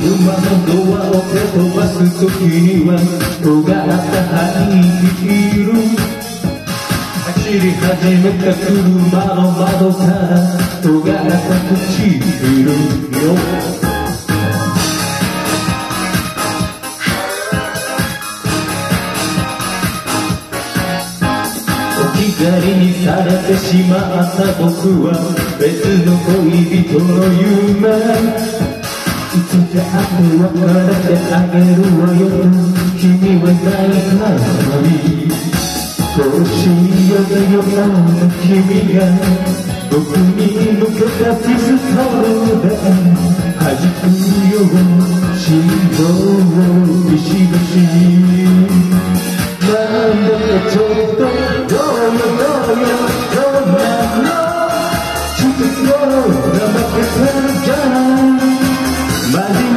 車のドアを蹴飛ばす時には尖ったハイヒール走り始めた車の窓から尖った唇よ。光にされてしまった僕は別の恋人の夢。いつだって別れてあげるわよ。君は大なのに年寄りよ。の君が僕に向けたピストルで弾くよ。心臓をビシビシ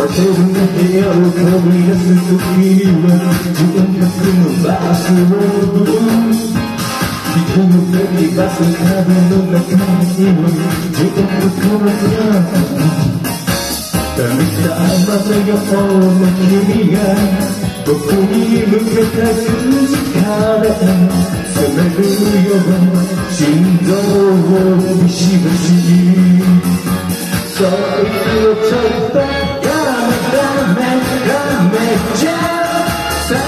Satarına eğer kabilesi bilmem Güvenmesin bazı oldum Gidiyorum belki bazı kadınlarla tanışmam Gidiyorum kırmızı Temizde anlatıyor olma kimiye Dokunuyorum yetersiz kâreten Sevemiyorum Şimdi o bir şey ve şey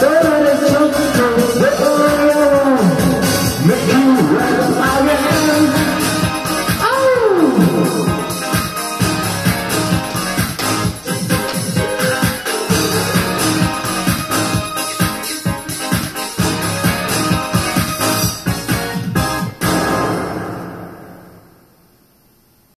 Sarah.